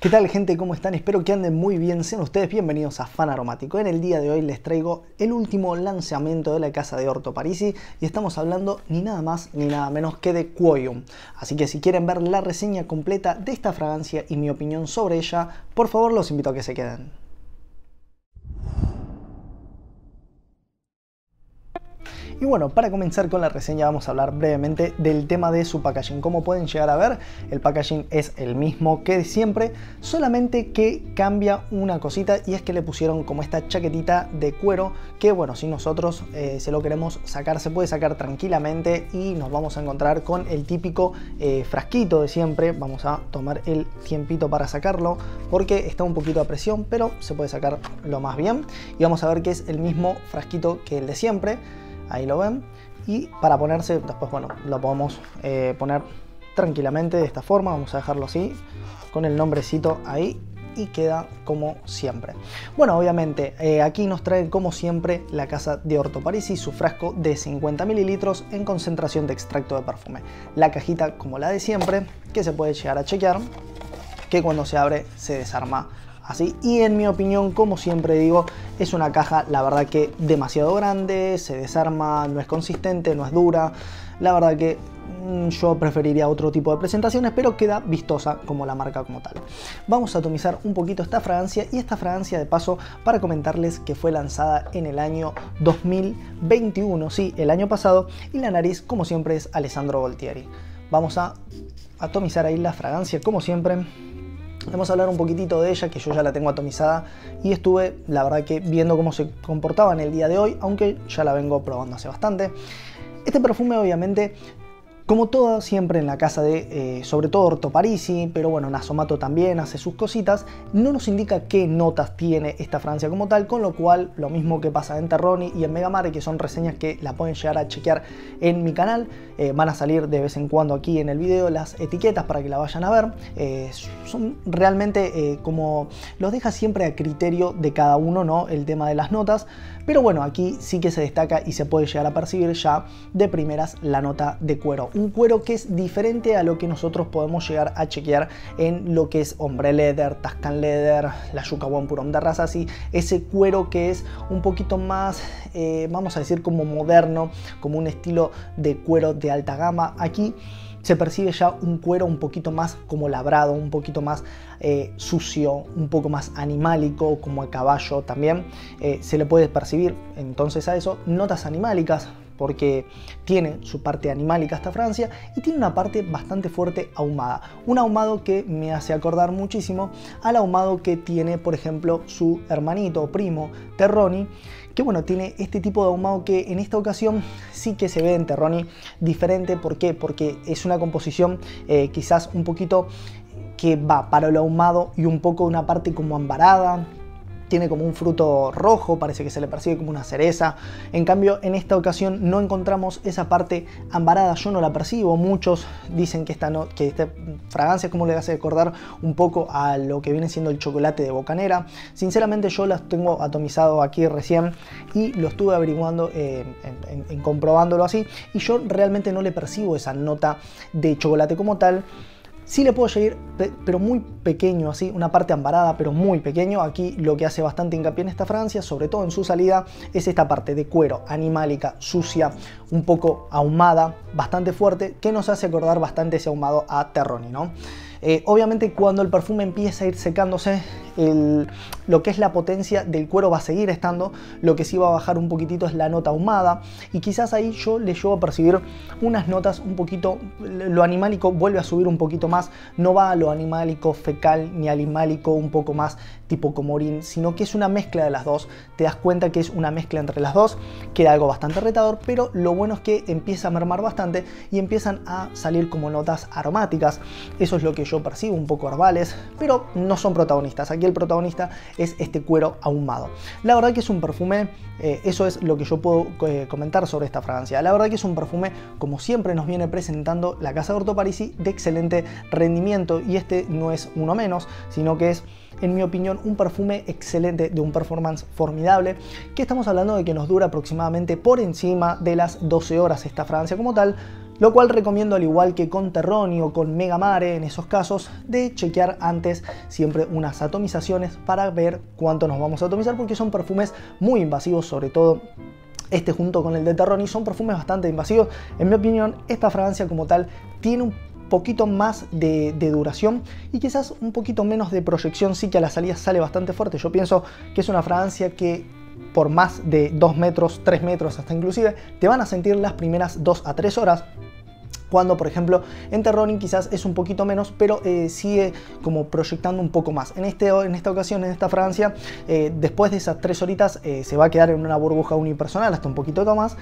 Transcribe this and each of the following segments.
¿Qué tal gente? ¿Cómo están? Espero que anden muy bien. Sean ustedes bienvenidos a Fan Aromático. En el día de hoy les traigo el último lanzamiento de la casa de Orto Parisi y estamos hablando ni nada más ni nada menos que de Quoium. Así que si quieren ver la reseña completa de esta fragancia y mi opinión sobre ella, por favor los invito a que se queden. Y bueno, para comenzar con la reseña vamos a hablar brevemente del tema de su packaging. Como pueden llegar a ver, el packaging es el mismo que siempre, solamente que cambia una cosita y es que le pusieron como esta chaquetita de cuero que bueno, si nosotros eh, se lo queremos sacar, se puede sacar tranquilamente y nos vamos a encontrar con el típico eh, frasquito de siempre. Vamos a tomar el tiempito para sacarlo porque está un poquito a presión, pero se puede sacar lo más bien. Y vamos a ver que es el mismo frasquito que el de siempre ahí lo ven. Y para ponerse, después bueno, lo podemos eh, poner tranquilamente de esta forma, vamos a dejarlo así, con el nombrecito ahí y queda como siempre. Bueno, obviamente eh, aquí nos trae como siempre la casa de Orto Parisi, su frasco de 50 mililitros en concentración de extracto de perfume. La cajita como la de siempre, que se puede llegar a chequear, que cuando se abre se desarma así. Y en mi opinión, como siempre digo, es una caja, la verdad que demasiado grande, se desarma, no es consistente, no es dura. La verdad que mm, yo preferiría otro tipo de presentaciones, pero queda vistosa como la marca como tal. Vamos a atomizar un poquito esta fragancia y esta fragancia de paso para comentarles que fue lanzada en el año 2021, sí, el año pasado, y la nariz como siempre es Alessandro Voltieri. Vamos a atomizar ahí la fragancia como siempre Vamos a hablar un poquitito de ella, que yo ya la tengo atomizada y estuve, la verdad que viendo cómo se comportaba en el día de hoy, aunque ya la vengo probando hace bastante. Este perfume obviamente como todo siempre en la casa de, eh, sobre todo Orto Parisi, pero bueno, Nasomato también hace sus cositas, no nos indica qué notas tiene esta Francia como tal, con lo cual lo mismo que pasa en Terroni y en Megamare, que son reseñas que la pueden llegar a chequear en mi canal, eh, van a salir de vez en cuando aquí en el video las etiquetas para que la vayan a ver, eh, son realmente como los deja siempre a criterio de cada uno, ¿no? El tema de las notas, pero bueno, aquí sí que se destaca y se puede llegar a percibir ya de primeras la nota de cuero. Un cuero que es diferente a lo que nosotros podemos llegar a chequear en lo que es hombre leather, Tuscan leather, la yuca Purom de raza así. Ese cuero que es un poquito más, eh, vamos a decir, como moderno, como un estilo de cuero de alta gama. Aquí se percibe ya un cuero un poquito más como labrado, un poquito más eh, sucio, un poco más animálico, como a caballo también. Eh, se le puede percibir entonces a eso notas animálicas, porque tiene su parte animálica esta Francia y tiene una parte bastante fuerte ahumada. Un ahumado que me hace acordar muchísimo al ahumado que tiene, por ejemplo, su hermanito o primo Terroni, que bueno, tiene este tipo de ahumado que en esta ocasión sí que se ve en Terroni diferente. ¿Por qué? Porque es una composición eh, quizás un poquito que va para el ahumado y un poco una parte como ambarada, tiene como un fruto rojo, parece que se le percibe como una cereza. En cambio, en esta ocasión no encontramos esa parte ambarada, yo no la percibo. Muchos dicen que esta, no, que fragancia es como le hace recordar un poco a lo que viene siendo el chocolate de Bocanera. Sinceramente yo las tengo atomizado aquí recién y lo estuve averiguando, eh, en comprobándolo así, y yo realmente no le percibo esa nota de chocolate como tal. Sí le puedo seguir, pero muy pequeño, así, una parte ambarada, pero muy pequeño. Aquí lo que hace bastante hincapié en esta Francia, sobre todo en su salida, es esta parte de cuero animálica, sucia, un poco ahumada, bastante fuerte, que nos hace acordar bastante ese ahumado a Terroni, ¿no? Eh, obviamente cuando el perfume empieza a ir secándose, lo que es la potencia del cuero va a seguir estando, lo que sí va a bajar un poquitito es la nota ahumada y quizás ahí yo le llevo a percibir unas notas un poquito, lo animálico vuelve a subir un poquito más, no va a lo animálico fecal ni animálico un poco más tipo comorín, sino que es una mezcla de las dos, te das cuenta que es una mezcla entre las dos, queda algo bastante retador, pero lo bueno es que empieza a mermar bastante y empiezan a salir como notas aromáticas, eso es lo que yo percibo, un poco herbales, pero no son protagonistas, aquí el protagonista es este cuero ahumado. La verdad que es un perfume, eh, eso es lo que yo puedo eh, comentar sobre esta fragancia. La verdad que es un perfume, como siempre nos viene presentando la Casa Orto Parisi, de excelente rendimiento y este no es uno menos, sino que es en mi opinión, un perfume excelente de un performance formidable, que estamos hablando de que nos dura aproximadamente por encima de las 12 horas esta fragancia como tal, lo cual recomiendo al igual que con Terroni o con Megamare en esos casos de chequear antes siempre unas atomizaciones para ver cuánto nos vamos a atomizar porque son perfumes muy invasivos sobre todo este junto con el de Terroni son perfumes bastante invasivos. En mi opinión, esta fragancia como tal tiene un poquito más de, duración y quizás un poquito menos de proyección, sí que a la salida sale bastante fuerte. Yo pienso que es una fragancia que por más de 2 metros, 3 metros hasta inclusive, te van a sentir las primeras 2 a 3 horas cuando por ejemplo en Terroring quizás es un poquito menos, pero eh, sigue como proyectando un poco más. En, este, en esta ocasión, en esta Francia, eh, después de esas tres horitas eh, se va a quedar en una burbuja unipersonal hasta un poquito más,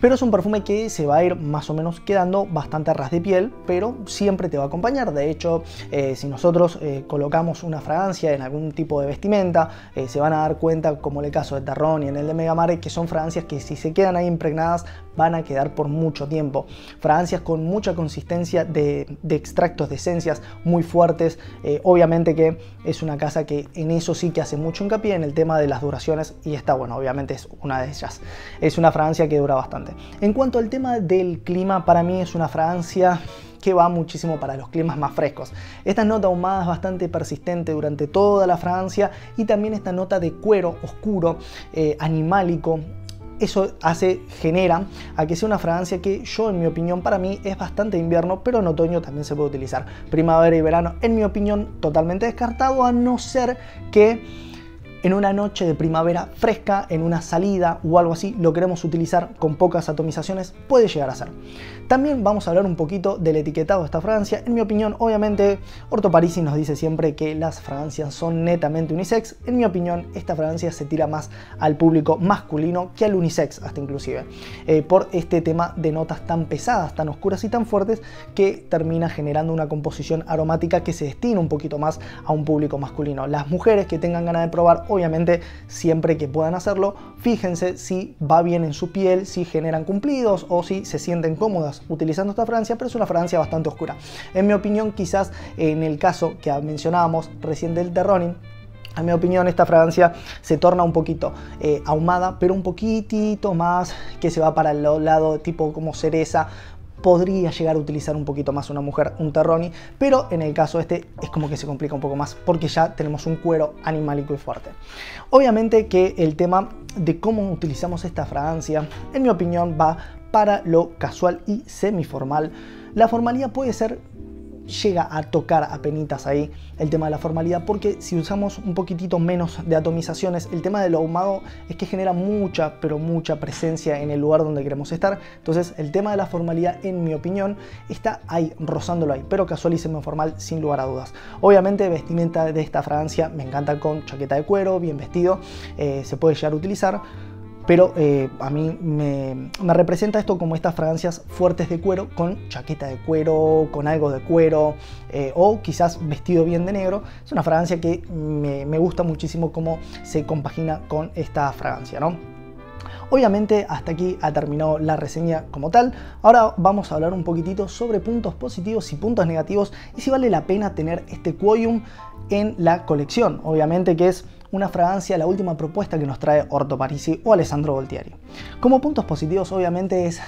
pero es un perfume que se va a ir más o menos quedando bastante a ras de piel, pero siempre te va a acompañar. De hecho, eh, si nosotros colocamos una fragancia en algún tipo de vestimenta, se van a dar cuenta, como en el caso de Terrón y en el de Megamare, que son fragancias que si se quedan ahí impregnadas van a quedar por mucho tiempo. Fragancias con mucha consistencia de, extractos de esencias muy fuertes. obviamente que es una casa que en eso sí que hace mucho hincapié en el tema de las duraciones y esta, bueno, obviamente es una de ellas. Es una fragancia que dura bastante. En cuanto al tema del clima, para mí es una fragancia que va muchísimo para los climas más frescos. Esta nota ahumada es bastante persistente durante toda la Francia y también esta nota de cuero oscuro, eh, animálico, eso hace, genera a que sea una fragancia que yo en mi opinión para mí es bastante invierno, pero en otoño también se puede utilizar. Primavera y verano en mi opinión totalmente descartado a no ser que en una noche de primavera fresca, en una salida o algo así, lo queremos utilizar con pocas atomizaciones, puede llegar a ser. También vamos a hablar un poquito del etiquetado de esta fragancia. En mi opinión, obviamente, Orto Parisi nos dice siempre que las fragancias son netamente unisex. En mi opinión, esta fragancia se tira más al público masculino que al unisex, hasta inclusive, eh, por este tema de notas tan pesadas, tan oscuras y tan fuertes que termina generando una composición aromática que se destina un poquito más a un público masculino. Las mujeres que tengan ganas de probar obviamente siempre que puedan hacerlo, fíjense si va bien en su piel, si generan cumplidos o si se sienten cómodas utilizando esta fragancia, pero es una fragancia bastante oscura. En mi opinión, quizás en el caso que mencionábamos recién del Terroning, a mi opinión esta fragancia se torna un poquito eh, ahumada, pero un poquitito más que se va para el lado tipo como cereza, podría llegar a utilizar un poquito más una mujer un terroni, pero en el caso este es como que se complica un poco más porque ya tenemos un cuero animálico y fuerte. Obviamente que el tema de cómo utilizamos esta fragancia, en mi opinión, va para lo casual y semiformal. La formalidad puede ser llega a tocar a penitas ahí el tema de la formalidad porque si usamos un poquitito menos de atomizaciones el tema del ahumado es que genera mucha pero mucha presencia en el lugar donde queremos estar. Entonces el tema de la formalidad en mi opinión está ahí rozándolo ahí pero casual y semi-formal sin lugar a dudas. Obviamente vestimenta de esta fragancia me encanta con chaqueta de cuero bien vestido eh, se puede llegar a utilizar pero eh, a mí me, representa esto como estas fragancias fuertes de cuero con chaqueta de cuero, con algo de cuero eh, o quizás vestido bien de negro. Es una fragancia que me, gusta muchísimo cómo se compagina con esta fragancia, ¿no? Obviamente hasta aquí ha terminado la reseña como tal. Ahora vamos a hablar un poquitito sobre puntos positivos y puntos negativos y si vale la pena tener este Quoium en la colección. Obviamente que es una fragancia, la última propuesta que nos trae Orto Parisi o Alessandro Voltieri. Como puntos positivos obviamente es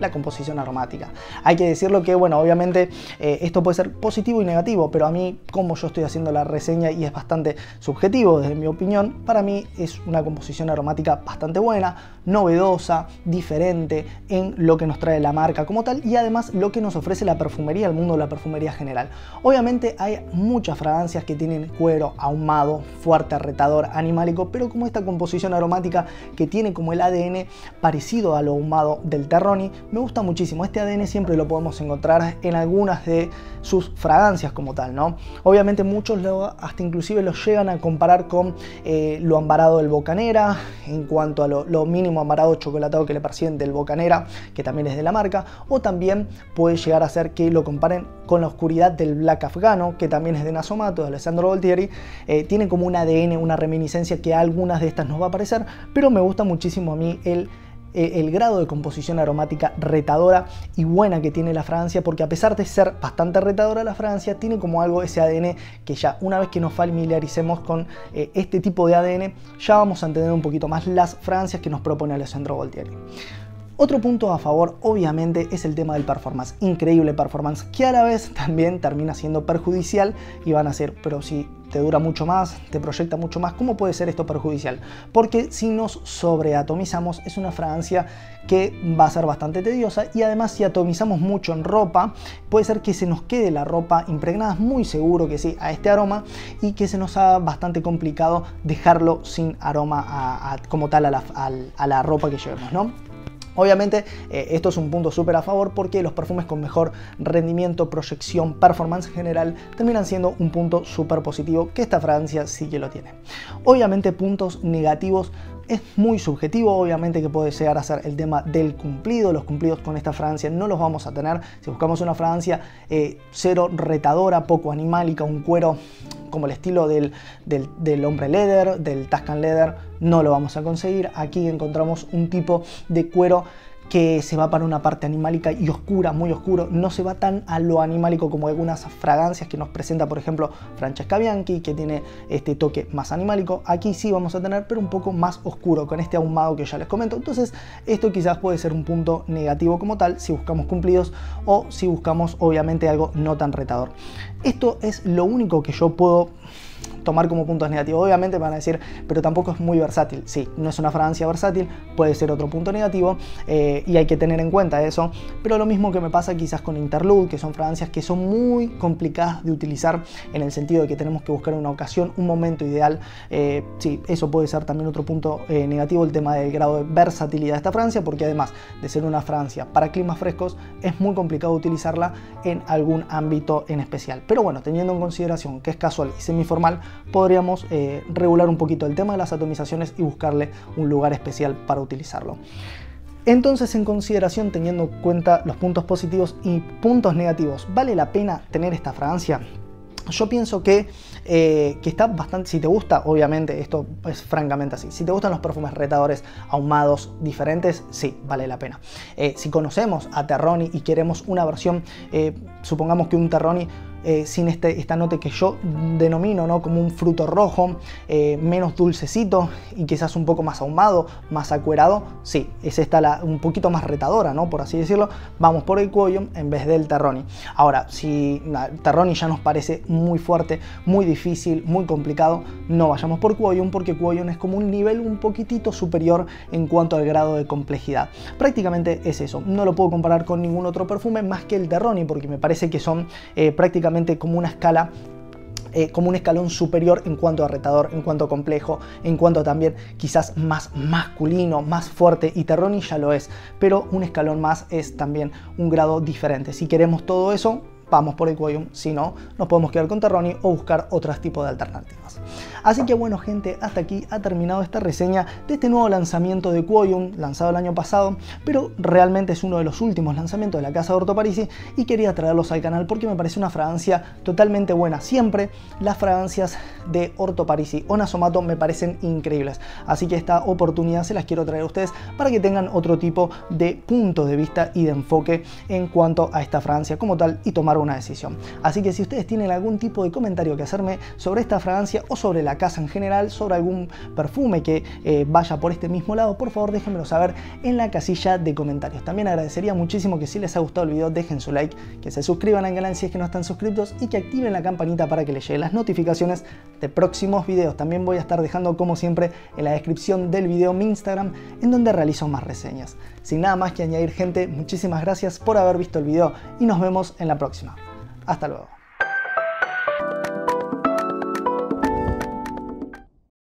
la composición aromática. Hay que decirlo que, bueno, obviamente eh, esto puede ser positivo y negativo, pero a mí, como yo estoy haciendo la reseña y es bastante subjetivo desde mi opinión, para mí es una composición aromática bastante buena, novedosa, diferente en lo que nos trae la marca como tal y además lo que nos ofrece la perfumería, el mundo de la perfumería general. Obviamente hay muchas fragancias que tienen cuero ahumado, fuerte, retador, animálico, pero como esta composición aromática que tiene como el ADN parecido a lo ahumado del Terroni, me gusta muchísimo. Este ADN siempre lo podemos encontrar en algunas de sus fragancias como tal, ¿no? Obviamente muchos hasta inclusive lo llegan a comparar con eh, lo ambarado del Bocanera, en cuanto a lo, mínimo ambarado chocolatado que le persiguen del Bocanera, que también es de la marca, o también puede llegar a ser que lo comparen con la oscuridad del Black Afgano, que también es de Nasomato, de Alessandro Voltieri, eh, tiene como un ADN, una reminiscencia que a algunas de estas nos va a parecer, pero me gusta muchísimo a mí el el grado de composición aromática retadora y buena que tiene la Francia, porque a pesar de ser bastante retadora la Francia, tiene como algo ese ADN que ya una vez que nos familiaricemos con eh, este tipo de ADN, ya vamos a entender un poquito más las Francias que nos propone Alessandro Voltieri. Otro punto a favor obviamente es el tema del performance, increíble performance, que a la vez también termina siendo perjudicial y van a ser, pero si te dura mucho más, te proyecta mucho más, ¿cómo puede ser esto perjudicial? Porque si nos sobreatomizamos es una fragancia que va a ser bastante tediosa y además si atomizamos mucho en ropa puede ser que se nos quede la ropa impregnada, muy seguro que sí, a este aroma y que se nos haga bastante complicado dejarlo sin aroma como tal a la, a la ropa que llevemos, ¿no? Obviamente eh, esto es un punto súper a favor porque los perfumes con mejor rendimiento, proyección, performance general terminan siendo un punto súper positivo que esta fragancia sí que lo tiene. Obviamente puntos negativos es muy subjetivo, obviamente que puede llegar a ser el tema del cumplido, los cumplidos con esta fragancia no los vamos a tener, si buscamos una fragancia eh, cero retadora, poco animálica, un cuero como el estilo del, del, hombre leather, del Tuscan leather, no lo vamos a conseguir, aquí encontramos un tipo de cuero que se va para una parte animálica y oscura, muy oscuro, no se va tan a lo animálico como algunas fragancias que nos presenta, por ejemplo, Francesca Bianchi, que tiene este toque más animálico. Aquí sí vamos a tener, pero un poco más oscuro, con este ahumado que ya les comento. Entonces, esto quizás puede ser un punto negativo como tal, si buscamos cumplidos o si buscamos, obviamente, algo no tan retador. Esto es lo único que yo puedo tomar como puntos negativos. Obviamente van a decir, pero tampoco es muy versátil. Sí, no es una fragancia versátil, puede ser otro punto negativo eh, y hay que tener en cuenta eso. Pero lo mismo que me pasa quizás con Interlude, que son fragancias que son muy complicadas de utilizar en el sentido de que tenemos que buscar una ocasión, un momento ideal. Eh, sí, eso puede ser también otro punto eh, negativo, el tema del grado de versatilidad de esta fragancia, porque además de ser una fragancia para climas frescos, es muy complicado utilizarla en algún ámbito en especial. Pero bueno, teniendo en consideración que es casual y semiformal, podríamos eh, regular un poquito el tema de las atomizaciones y buscarle un lugar especial para utilizarlo. Entonces, en consideración, teniendo en cuenta los puntos positivos y puntos negativos, ¿vale la pena tener esta fragancia? Yo pienso que, eh, que, está bastante, si te gusta, obviamente, esto es francamente así, si te gustan los perfumes retadores ahumados diferentes, sí, vale la pena. Eh, si conocemos a Terroni y queremos una versión, supongamos que un Terroni eh, sin este, esta nota que yo denomino ¿no? como un fruto rojo, eh, menos dulcecito y quizás un poco más ahumado, más acuerado, sí, es esta un poquito más retadora, por así decirlo, vamos por el Quoyum en vez del Terroni. Ahora, si el Terroni ya nos parece muy fuerte, muy difícil, muy complicado, no vayamos por Quoyum porque Quoyum es como un nivel un poquitito superior en cuanto al grado de complejidad. Prácticamente es eso, no lo puedo comparar con ningún otro perfume más que el Terroni porque me parece que son eh, prácticamente como una escala eh, como un escalón superior en cuanto a retador, en cuanto complejo, en cuanto también quizás más masculino, más fuerte, y Terroni ya lo es, pero un escalón más es también un grado diferente. Si queremos todo eso, vamos por el Equoium, si no, nos podemos quedar con Terroni o buscar otros tipos de alternativas. Así que bueno gente, hasta aquí ha terminado esta reseña de este nuevo lanzamiento de Quoium, lanzado el año pasado, pero realmente es uno de los últimos lanzamientos de la casa de Orto Parisi y quería traerlos al canal porque me parece una fragancia totalmente buena. Siempre las fragancias de Orto Parisi o Nasomato me parecen increíbles, así que esta oportunidad se las quiero traer a ustedes para que tengan otro tipo de punto de vista y de enfoque en cuanto a esta fragancia como tal y tomar una decisión. Así que si ustedes tienen algún tipo de comentario que hacerme sobre esta fragancia o sobre la casa en general, sobre algún perfume que eh, vaya por este mismo lado, por favor déjenmelo saber en la casilla de comentarios. También agradecería muchísimo que si les ha gustado el video dejen su like, que se suscriban al canal si es que no están suscritos y que activen la campanita para que les lleguen las notificaciones de próximos videos. También voy a estar dejando como siempre en la descripción del video mi Instagram en donde realizo más reseñas. Sin nada más que añadir gente, muchísimas gracias por haber visto el video y nos vemos en la próxima. Hasta luego.